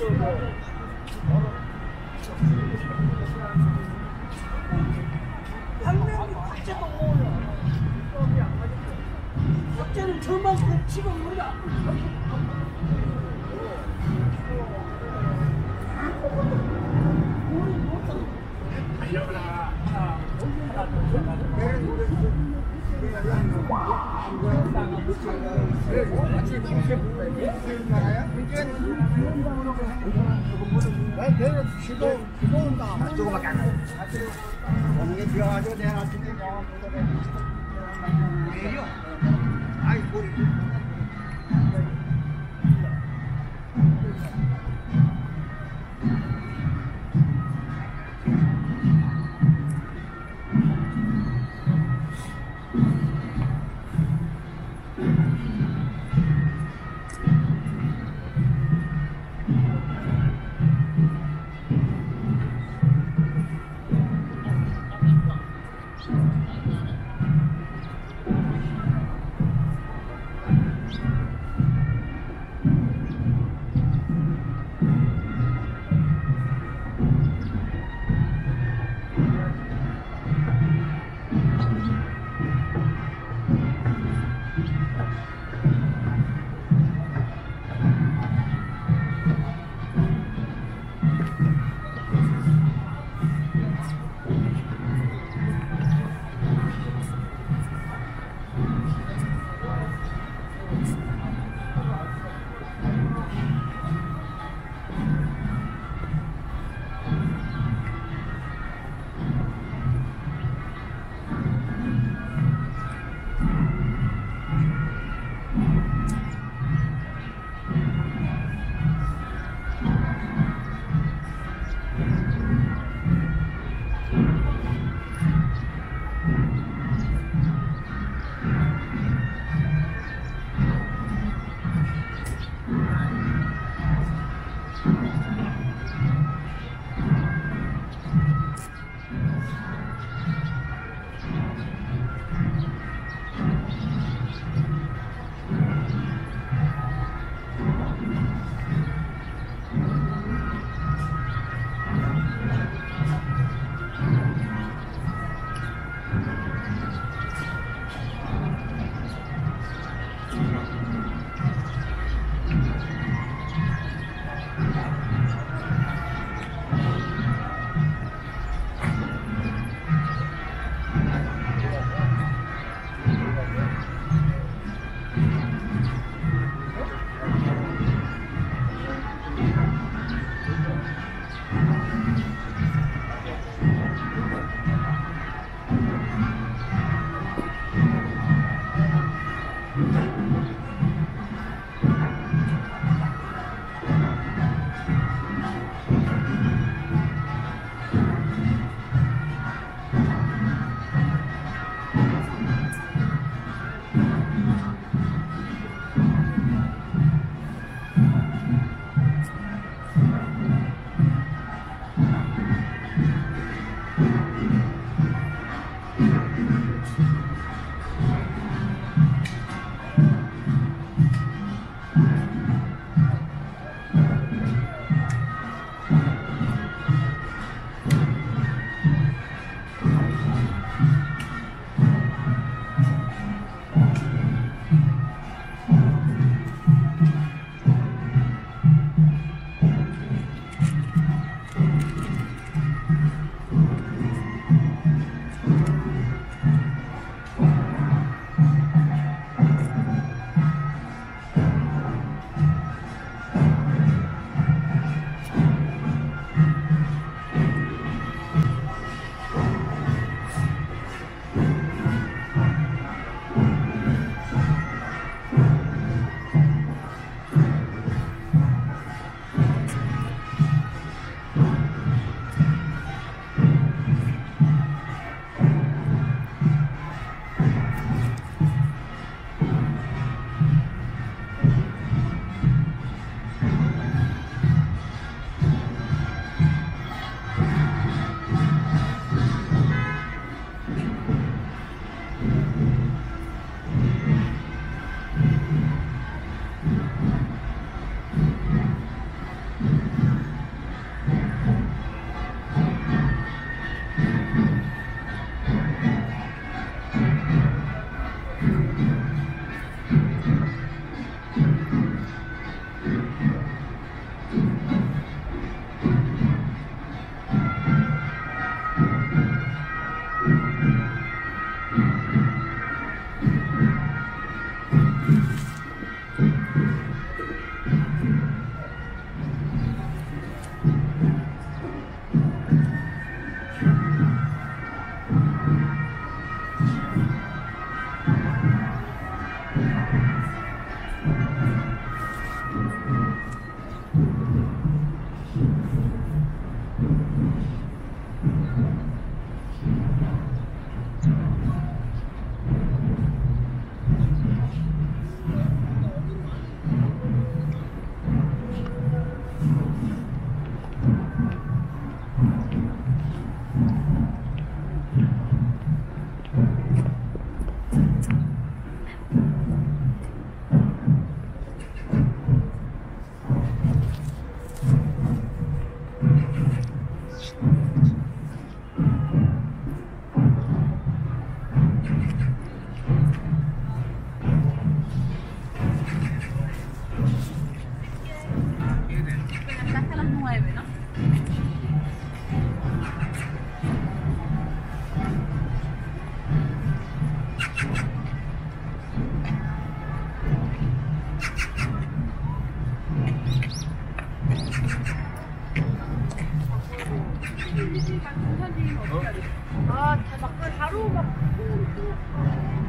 이거는 지금 우리가 Thank you. 哎，这个体重体重很大，蛮干的。我们这啊，这，过，没有，就是。 어? 아, 다 막걸리 바로 막.